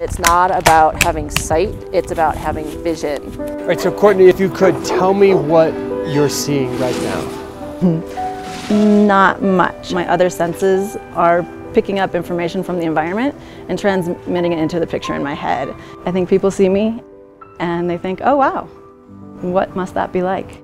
It's not about having sight, it's about having vision. All right, so Courtney, if you could tell me what you're seeing right now. Not much. My other senses are picking up information from the environment and transmitting it into the picture in my head. I think people see me and they think, oh wow, what must that be like?